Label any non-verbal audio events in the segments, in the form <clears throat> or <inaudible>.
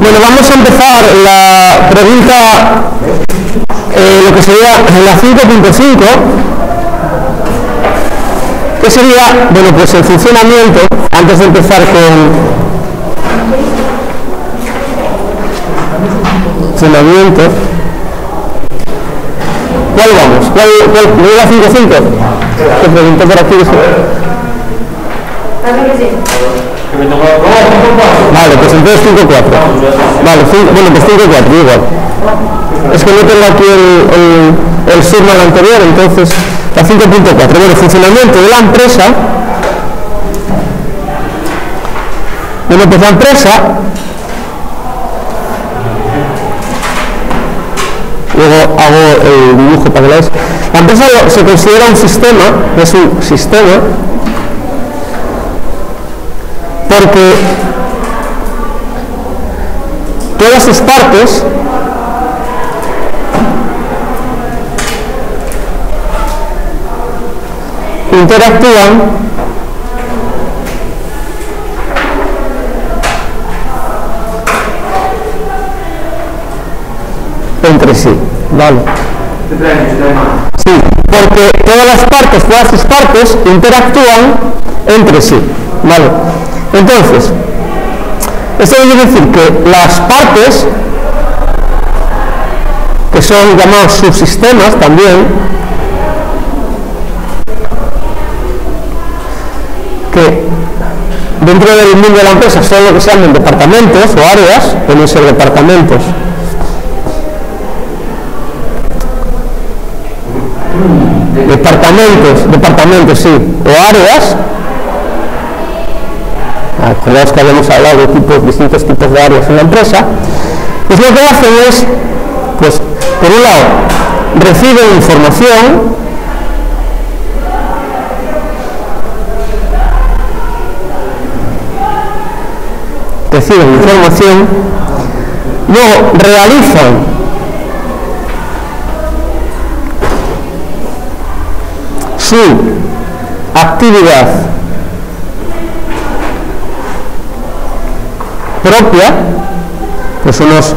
Bueno, vamos a empezar la pregunta, eh, lo que sería la 5.5, que sería, bueno, pues el funcionamiento, antes de empezar con funcionamiento. ¿Cuál vamos? ¿Cuál, cuál, ¿no era 5.5? Te pregunto por aquí. Vale, pues entonces 5-4. Vale, bueno, pues 5-4, igual. Es que no tengo aquí el, el, el anterior, entonces la 5.4. Bueno, funcionamiento de la empresa. Bueno, pues la empresa. Luego hago el dibujo para que lo veáis. La empresa se considera un sistema, es un sistema porque todas sus partes interactúan entre sí, ¿vale? Sí, porque todas las partes, todas sus partes interactúan entre sí, ¿vale? Entonces, esto quiere decir que las partes, que son llamados subsistemas también, que dentro del mundo de la empresa son lo que se llaman departamentos o áreas, pueden ser departamentos departamentos, departamentos sí, o áreas. Acordaos que habíamos hablado de distintos tipos de áreas en la empresa. Pues lo que hacen es, pues, por un lado, reciben información reciben información, luego realizan su actividad propia, pues unos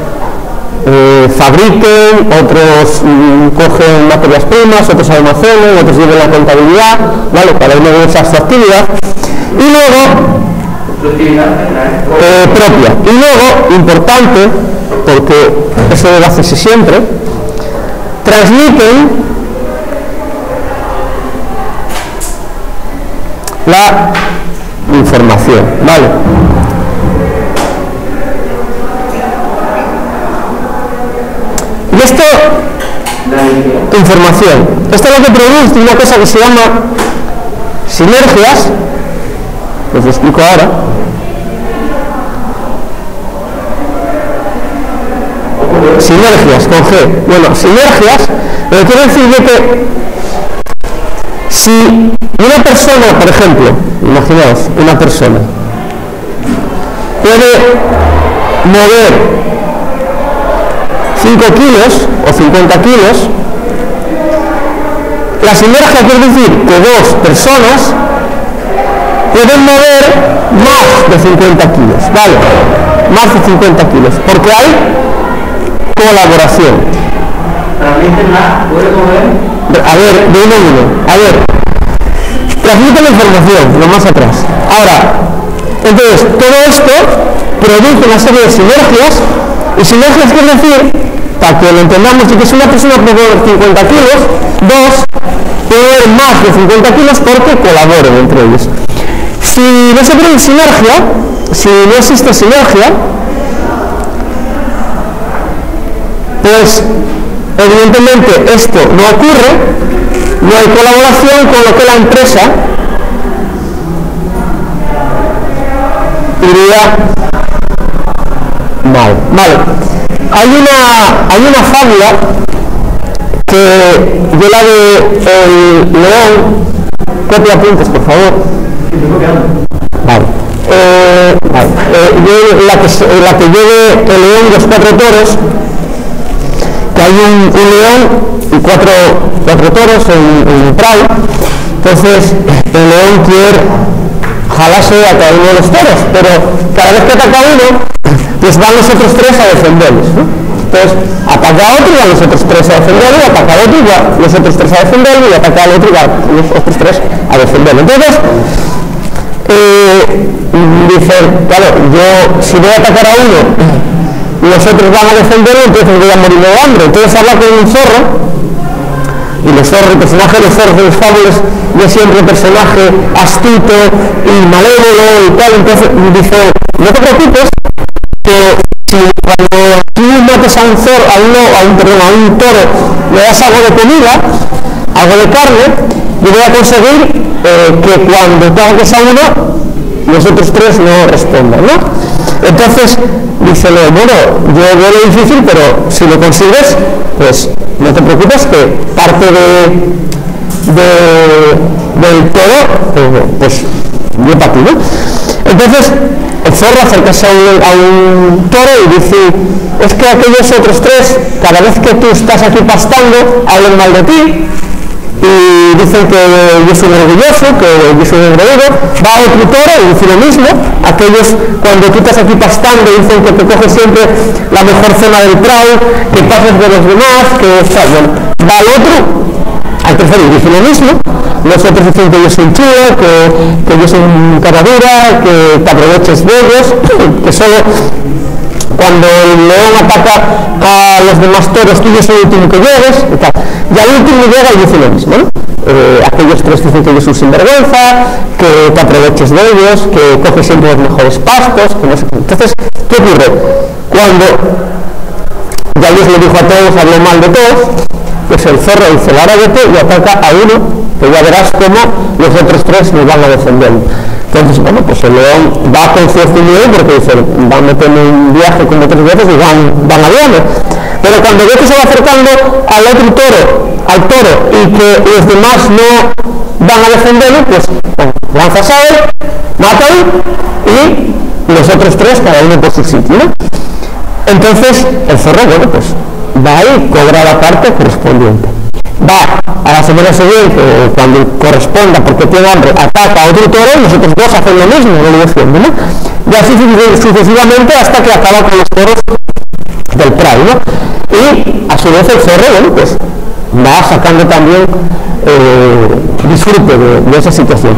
eh, fabriquen, otros mm, cogen materias primas, otros almacenen, otros lleven la contabilidad, ¿vale? Cada uno de esas su actividad. Y luego eh, propia. Y luego, importante, porque eso debe hacerse siempre, transmiten la información, ¿vale? Y esto, información, esto es lo que produce una cosa que se llama sinergias, os explico ahora. Sinergias con G. Bueno, sinergias, lo que quiere decir de que si una persona, por ejemplo, imaginaos, una persona, puede mover 5 kilos o 50 kilos, la sinergia quiere decir que dos personas pueden mover más de 50 kilos, ¿vale? Más de 50 kilos, porque hay colaboración. A ver, de uno en uno. A ver, transmite la información, lo más atrás. Ahora, entonces, todo esto produce una serie de sinergias, y sinergias quiere decir, para que lo entendamos, de que si una persona puede mover 50 kilos, dos mover más de 50 kilos porque colaboren entre ellos. Si no se produce sinergia, si no existe sinergia, pues evidentemente esto no ocurre, no hay colaboración con lo que la empresa iría mal. Vale. Hay una, hay una fábula que yo la de el león, copia apuntes por favor. Vale. Eh, vale. Eh, la, que, la que lleve el león y los cuatro toros, que hay un, león y cuatro, cuatro toros en, en un prado, entonces el león quiere jalarse a cada uno de los toros, pero cada vez que ataca uno, pues van los otros tres a defenderlos. Entonces, ataca a otro y van los otros tres a defenderlo, ataca a otro y van los otros tres a defenderlo, y ataca al otro y van los otros tres a defenderlo. Entonces, eh, dice, claro, yo si voy a atacar a uno los otros van a defenderlo, entonces voy a morir de hambre. Entonces habla con un zorro y los zorros, el personaje de los zorros de los fábulas es siempre un personaje astuto y malévolo y tal, entonces dice, no te preocupes que si cuando tú mates a un zorro, a, uno, a, un, perdón, a un toro, le das algo de comida, algo de carne, yo voy a conseguir eh, que cuando tú hagas a uno, los otros tres no respondan, ¿no? Entonces, dice, bueno, yo veo lo difícil, pero si lo consigues, pues no te preocupes que parte de, de del todo, pues, pues yo para ti, ¿no? Entonces, zorro acerca a un, a un toro y dice, es que aquellos otros tres, cada vez que tú estás aquí pastando, hablan mal de ti, y dicen que yo soy orgulloso, que yo soy engreído, va otro toro y dice lo mismo, aquellos cuando tú estás aquí pastando dicen que te coges siempre la mejor zona del prado, que pasas de los demás, que está bueno, va al otro, al tercero y dice lo mismo, los otros dicen que yo soy chulo, que, que yo soy un caradura, que te aproveches de ellos, <clears throat> que solo cuando el león ataca a los demás toros, tú yo soy el último que llegues. Y al último llega y dice lo mismo, ¿no? Eh, aquellos tres dicen que yo soy sinvergüenza, que te aproveches de ellos, que coges siempre los mejores pastos, que no sé qué. Entonces, ¿qué ocurre? Cuando ya Dios le dijo a todos, habló mal de todos, pues el zorro dice, ahora vete y ataca a uno, que ya verás cómo los otros tres nos van a defender. Entonces, bueno, pues el león va con cierto nivel porque dice, va a un viaje como tres veces y van, van aviones. Pero cuando ve que se va acercando al otro toro, al toro, y que los demás no van a defenderlo, pues bueno, lanzas a él, mata y los otros tres, cada uno por su sitio. ¿no? Entonces, el zorro, bueno, pues va ahí, cobra la parte correspondiente va a la semana siguiente, cuando corresponda, porque tiene hambre, ataca a otro toro y nosotros dos hacen lo mismo, lo defiende, ¿no? Y así sucesivamente hasta que acaba con los toros del prado, ¿no? Y a su vez el zorro, bueno, pues va sacando también eh, disfrute de, esa situación.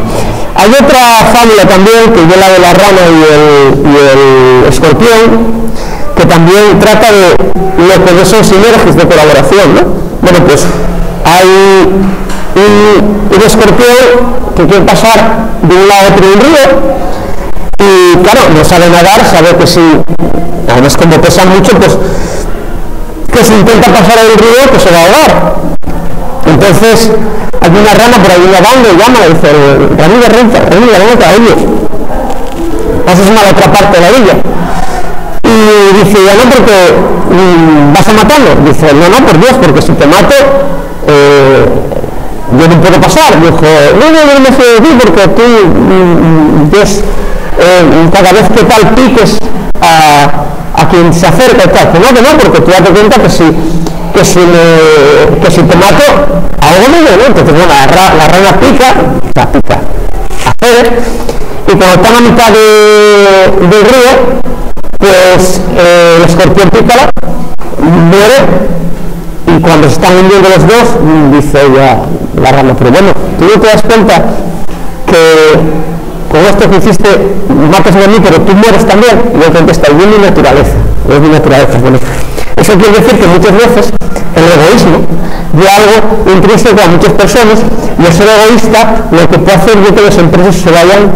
Hay otra fábula también, que es la de la rana y y el escorpión, que también trata de lo que son sinergias de colaboración, ¿no? Bueno, pues hay un, escorpión que quiere pasar de un lado a otro un río y claro, no sabe nadar, sabe que si, además como pesa mucho, pues que si intenta pasar el río, pues se va a ahogar. Entonces, hay una rana por ahí nadando y llama, dice, Ramírez, Renza, Ramírez, ven a oye, pasas a Y dice, ya no, porque mm, vas a matarlo. Dice, no, no, por Dios, porque si te mato, eh, yo no puedo pasar. Dijo, no, no, no me fío de ti porque tú, mm, Dios, eh, cada vez que tal piques a, a, quien se acerca y tal, que no, no, porque tú date cuenta que si, que si, me, que si te mato, algo me ¿no? Entonces, bueno, la, la rana pica, la pica, hacer, y cuando está a mitad de, del río, pues eh, el escorpión pícala muere y cuando se están hundiendo los dos, dice ella, la rama, pero bueno, tú no te das cuenta que con esto que hiciste matas a mí, pero tú mueres también. Y él contesta, es mi naturaleza, es mi naturaleza. Eso quiere decir que muchas veces el egoísmo de algo intrínseco a muchas personas y el ser egoísta lo que puede hacer es que las empresas se vayan,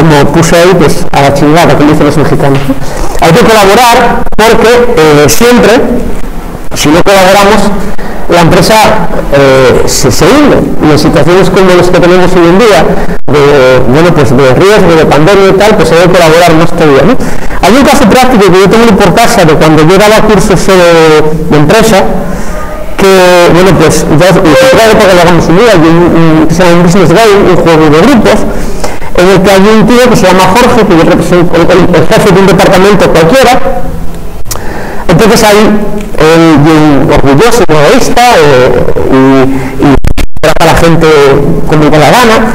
como puse ahí, pues a la chingada, como dicen los mexicanos. Hay que colaborar porque eh, siempre si no colaboramos, la empresa eh, se, se, hunde. Y en situaciones como las que tenemos hoy en día, de, bueno, pues de riesgo, de pandemia y tal, pues hay que colaborar más todavía. ¿no? Hay un caso práctico que yo tengo por casa de cuando yo daba cursos de, de empresa, que, bueno, pues ya es para que lo hagamos un día, hay un, se llama un Business Game, un juego de grupos, en el que hay un tío que se llama Jorge, que representa el, jefe de un departamento cualquiera, entonces hay un orgulloso, egoísta eh, y, trata a la gente como con la gana.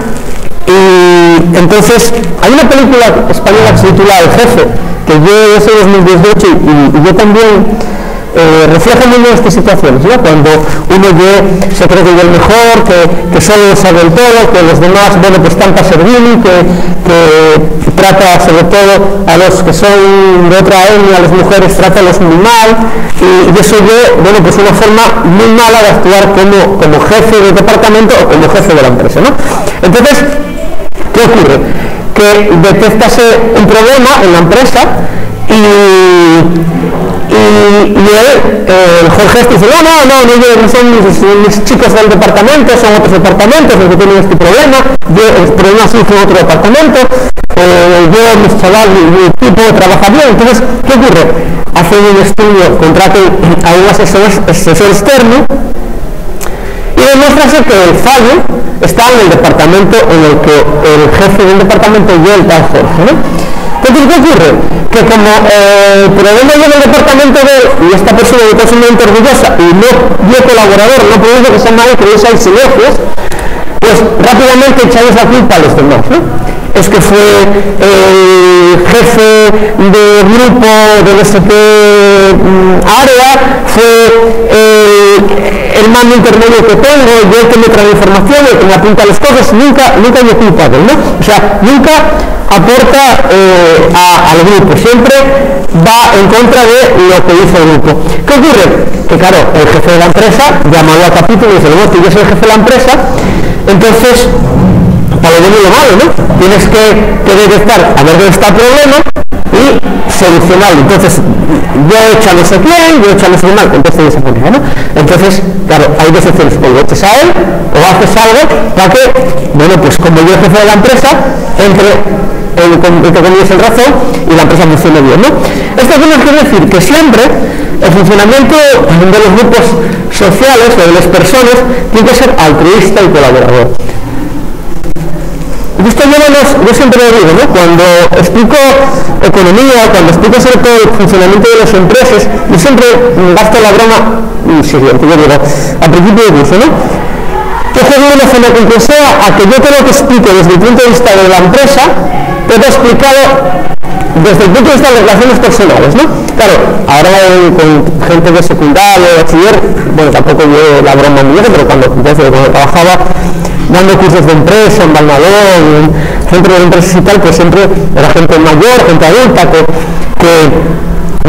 Y entonces hay una película española que se titula El Jefe, que yo, soy 2018 y, y yo también eh, refleja muy bien estas situaciones, ¿no? cuando uno se cree que es el mejor, que, solo sabe el todo, que los demás, bueno, pues están para servir, que, que trata sobre todo a los que son de otra etnia, a las mujeres, trata a los muy mal, y, eso yo, bueno, pues una forma muy mala de actuar como, como jefe del departamento o como jefe de la empresa. ¿no? Entonces, ¿qué ocurre? Que detectas un problema en la empresa y y, él, eh, Jorge este dice, no, no, no, no, son mis, chicos del departamento, son otros departamentos los que tienen este problema, yo, el problema sí fue otro departamento, eh, yo, mis chavales, mi, equipo trabaja bien, entonces, ¿qué ocurre? Hacen un estudio, contraten a un asesor, asesor externo y demuestra que el fallo está en el departamento en el que el jefe del departamento y el tal Jorge. Entonces, ¿qué ocurre? Que como eh, el problema en el departamento de y esta persona está sumamente orgullosa y no dio colaborador, no produce que sea malo, que hay silencios, pues rápidamente echáis la culpa a los demás. ¿no? Es que fue el jefe de grupo de no sé qué mm, área, fue el, mando intermedio que tengo, yo el que me trae información, el que me apunta las cosas, nunca, nunca me culpa ¿no? O sea, nunca aporta eh, al grupo, siempre va en contra de lo que dice el grupo. ¿Qué ocurre? Que claro, el jefe de la empresa llamado a capítulo y dice, bueno, tú yo el jefe de la empresa, entonces, para lo lo malo, ¿no? Tienes que, que estar a ver dónde está el problema y solucionarlo. Entonces, yo he hecho a no sé quién, yo he hecho a mal, entonces de esa manera, ¿no? Entonces, claro, hay dos opciones, o eches a él o haces algo para que, bueno, pues como yo jefe de la empresa, entre el, el, el razón y la empresa funcione bien, ¿no? Esto quiere decir que siempre el funcionamiento de los grupos sociales o de las personas tiene que ser altruista y colaborador. Esto yo, siempre lo digo, ¿no? cuando explico economía, cuando explico acerca del funcionamiento de las empresas, yo siempre gasto la broma siguiente, yo digo, al principio de curso, ¿no? Que de una forma que sea a que yo tengo que explique desde el punto de vista de la empresa, puedo explicarlo desde el punto de vista de relaciones personales, ¿no? Claro, ahora con gente de secundaria, de bachiller, bueno, tampoco yo la broma en pero cuando, cuando trabajaba dando cursos de empresa en Balmadón, en de empresas y tal, pues siempre era gente mayor, gente adulta, que, que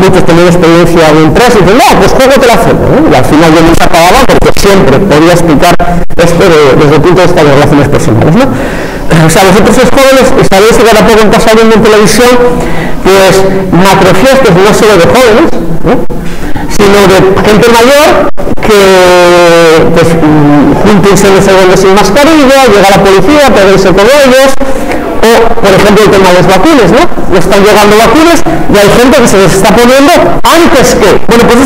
muchos tenían experiencia en empresa y dicen, no, pues juego te la hago, ¿no? Y al final yo me acababa porque siempre podía explicar esto desde el punto de vista de relaciones personales, ¿no? O sea, vosotros sois jóvenes y sabéis que ahora poco en casa viendo en televisión, pues macrofiestas no solo de jóvenes, sino de gente mayor que pues júntense de segundos sin mascarilla, llega la policía, pedirse con ellos, o por ejemplo el tema de las vacunas, ¿no? Están llegando vacunas y hay gente que se les está poniendo antes que, bueno, pues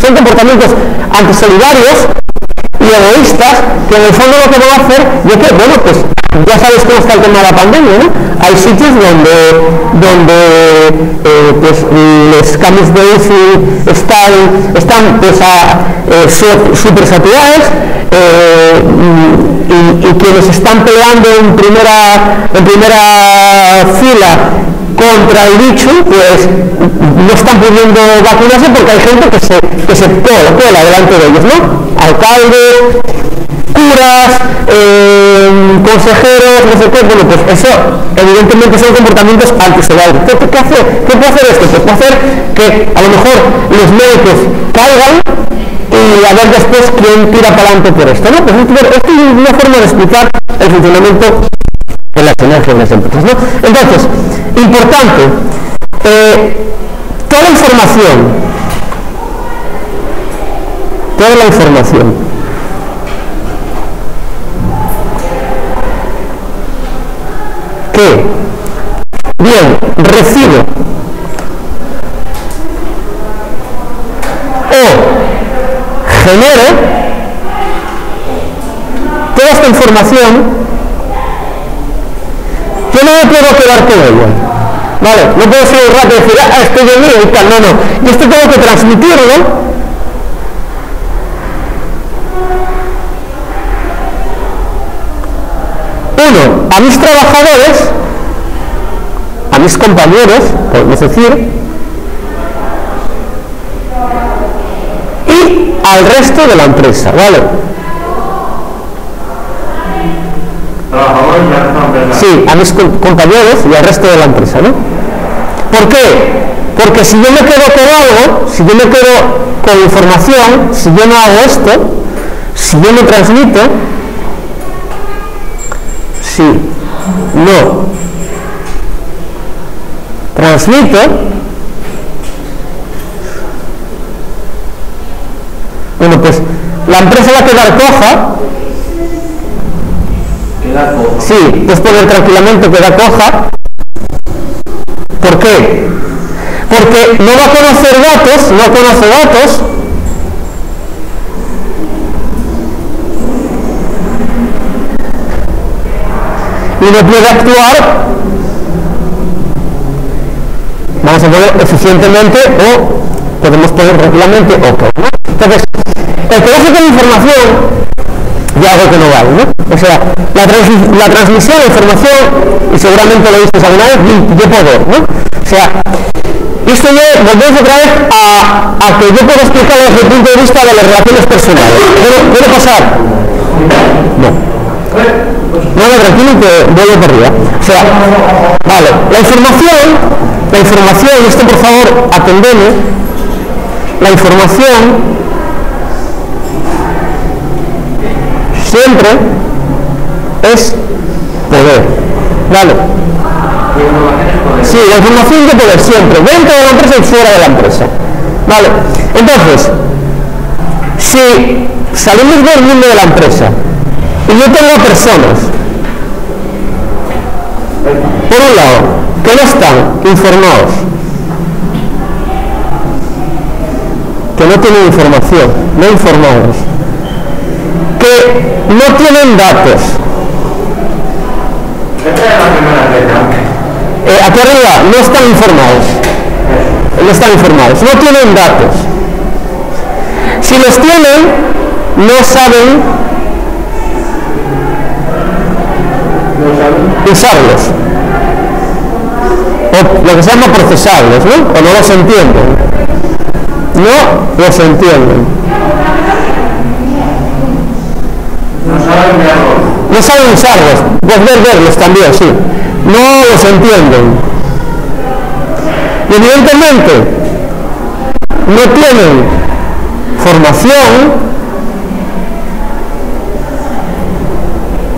son comportamientos antisolidarios y egoístas que en el fondo lo que van a hacer, yo que, bueno, pues ya sabes cómo está el tema de la pandemia, ¿no? Hay sitios donde, donde eh, pues, los cambios de UCI están, están pues, eh, súper saturados eh, y, y, quienes están peleando en primera, en primera fila contra el bicho, pues no están pudiendo vacunarse porque hay gente que se, que se cola, cola delante de ellos, ¿no? Alcalde, curas, eh, consejeros, no sé qué, bueno, pues eso evidentemente son comportamientos antisolidarios. ¿Qué, ¿Qué, hace, ¿Qué puede hacer esto? Pues puede hacer que a lo mejor los médicos caigan y a ver después quién tira para adelante por esto, ¿no? Pues esto es una forma de explicar el funcionamiento energías de las empresas, ¿no? Entonces, importante, eh, toda la información, toda la información bien recibe o genere toda esta información yo no me puedo quedar con ella. Vale no puedo ser rápido y decir ah, esto de mío y tal. No no. Yo esto tengo que transmitirlo uno, a mis trabajadores a mis compañeros, podemos decir, y al resto de la empresa, ¿vale? Sí, a mis compañeros y al resto de la empresa, ¿no? ¿Por qué? Porque si yo me quedo con algo, si yo me quedo con información, si yo no hago esto, si yo me transmito, si no transmito, bueno pues la empresa va a quedar coja Sí, pues poder tranquilamente queda coja. ¿Por qué? Porque no va a conocer datos, no conoce datos. Y no puede actuar, vamos a poner eficientemente o podemos poner tranquilamente OK. Entonces, el que hace con información y algo que no vale, ¿no? O sea, la, transmisión de información, y seguramente lo viste alguna vez, de poder, ¿no? O sea, esto ya volvemos otra vez a, que yo puedo explicar desde el punto de vista de las relaciones personales. ¿Puede, pasar? No. No, no, tranquilo que vuelvo por arriba. O sea, vale, la información, la información, esto por favor, atendeme, la información siempre es poder. ¿Vale? Sí, la información de poder siempre, dentro de la empresa y fuera de la empresa. ¿Vale? Entonces, si salimos del mundo de la empresa y yo tengo personas, por un lado, que no están informados, que no tienen información, no informados, no tienen datos. Eh, aquí arriba no están informados. No están informados, no tienen datos. Si los tienen, no saben usarlos. O lo que se llama procesarlos, ¿no? O no los entienden. No los entienden. No saben usarlos, pues ver verlos también, sí. No los entienden. Y evidentemente no tienen formación,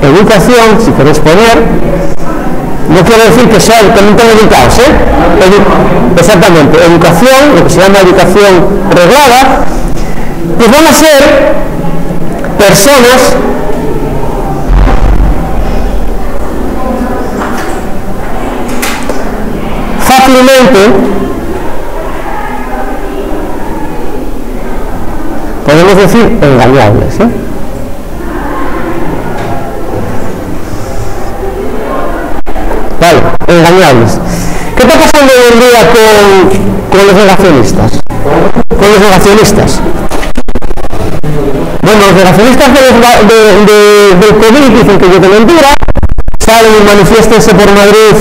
educación, si queréis poner, no quiere decir que sean también educados, ¿eh? exactamente, educación, lo que se llama educación reglada, pues van a ser personas podemos decir engañables. ¿eh? Vale, engañables. ¿Qué está pasando hoy en día con, los negacionistas? Con los negacionistas. Bueno, los negacionistas de, de, del COVID dicen que yo tengo mentira, salen y manifiéstense por Madrid,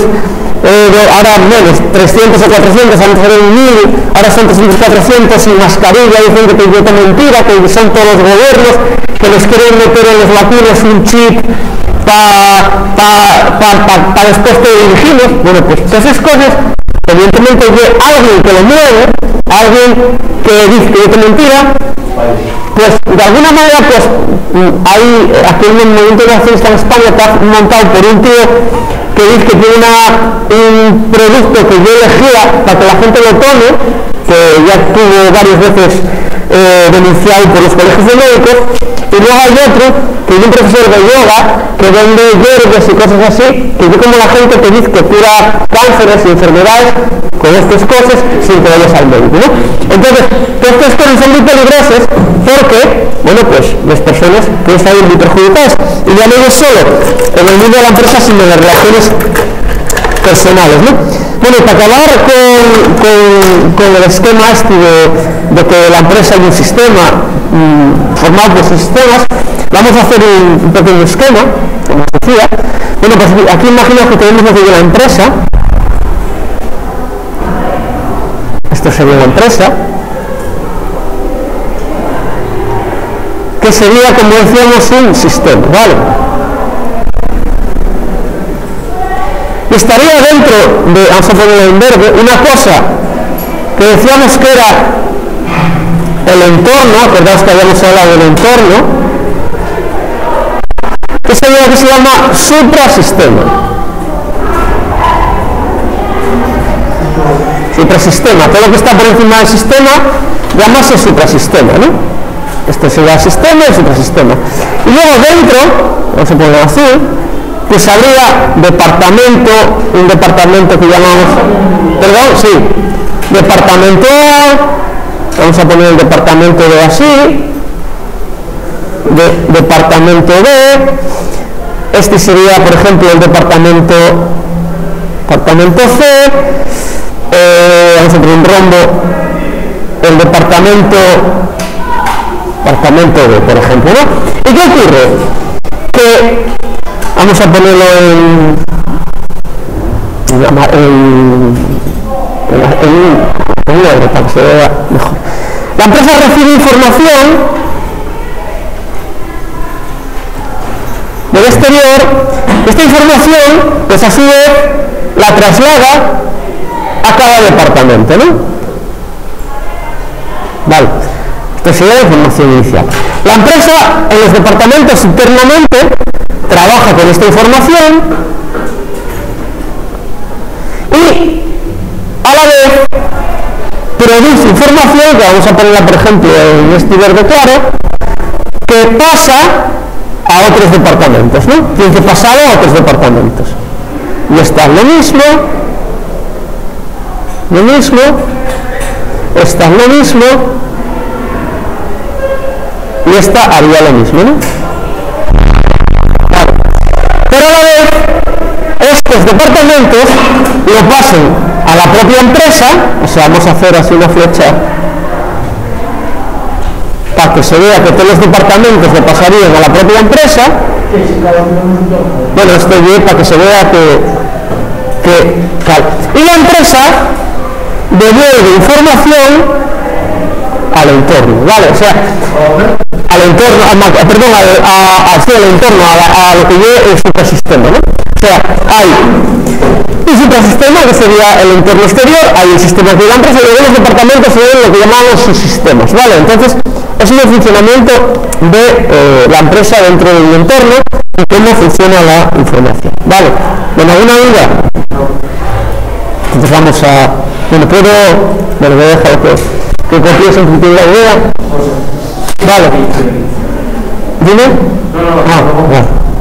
eh, ahora menos, 300 o 400, antes eran 1000, ahora son 300 400 sin mascarilla, dicen que tengo mentira, que son todos los gobiernos, que les quieren meter en los vacunos un chip para pa, pa, pa, después que dirigimos. Bueno, pues todas esas cosas, evidentemente hay alguien que lo mueve, alguien que dice que tengo mentira, pues de alguna manera pues hay aquí en el movimiento nacionalista en España está montado por un tío que dice que tiene un producto que yo elegía para que la gente lo tome que ya tuvo varias veces eh, denunciado por los colegios de médicos y luego hay otro que es un profesor de yoga que vende hierbas y cosas así que yo como la gente que dice que cura cánceres y enfermedades con estas cosas sin que vayas al médico ¿no? entonces todas estas cosas son muy peligrosas porque bueno pues las personas pueden salir muy perjudicadas y ya no es solo en el mundo de la empresa sino en las relaciones personales ¿no? Bueno, para acabar con, el esquema este de, que la empresa es un sistema mm, formado por sistemas, vamos a hacer un, pequeño esquema, como decía. Bueno, pues aquí imagino que tenemos desde la empresa, esto sería una empresa, que sería, como decíamos, un sistema, ¿vale? Estaría dentro de, vamos a poner en verde, una cosa que decíamos que era el entorno, acordaos que habíamos hablado del entorno, sería lo que se llama suprasistema. Suprasistema, todo lo que está por encima del sistema, llamarse suprasistema, ¿no? Este sería el sistema y el suprasistema. Y luego dentro, vamos a ponerlo así, pues habría departamento, un departamento que llamamos, perdón, sí, departamento A, vamos a poner el departamento B así, de, departamento B, este sería, por ejemplo, el departamento, departamento C, eh, vamos a poner un rombo, el departamento, departamento B, por ejemplo, ¿no? ¿Y qué ocurre? Que vamos a ponerlo en, en, en, para que se vea mejor. La empresa recibe información del exterior, esta información, pues a su la traslada a cada departamento, ¿no? Vale. Esta sería la información inicial. La empresa en los departamentos internamente trabaja con esta información y a la vez produce información, que vamos a ponerla por ejemplo en este verde claro, que pasa a otros departamentos, ¿no? Tiene que pasar a otros departamentos. Y está lo mismo, lo mismo, está lo mismo, y esta haría lo mismo, ¿no? Pero a la vez estos departamentos lo pasen a la propia empresa, o sea, vamos a hacer así una flecha para que se vea que todos los departamentos lo pasarían a la propia empresa. Bueno, estoy bien para que se vea que, que y la empresa devuelve información al entorno, ¿vale? O sea, al entorno, a, perdón, a, al entorno, a, lo que yo el suprasistema, ¿no? O sea, hay un suprasistema que sería el entorno exterior, hay el sistema de la empresa y luego los departamentos serían lo que llamamos subsistemas, ¿vale? Entonces, es un funcionamiento de eh, la empresa dentro del entorno y cómo funciona la información, ¿vale? ¿Bueno, alguna duda? Entonces vamos a... Bueno, puedo... Bueno, voy a dejar que que copies en tu la idea. Vale. Dime. Ah,